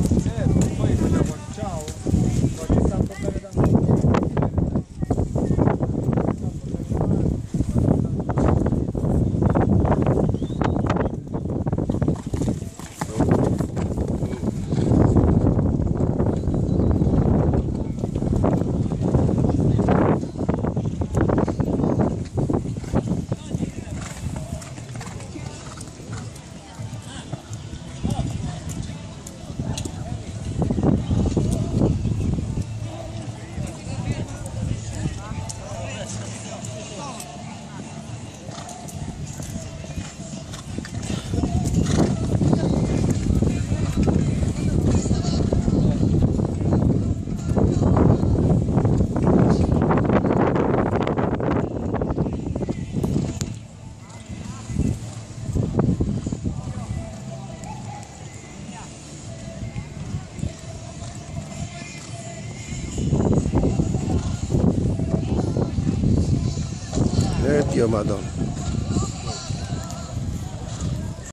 É, foi. Eh Dio madonna.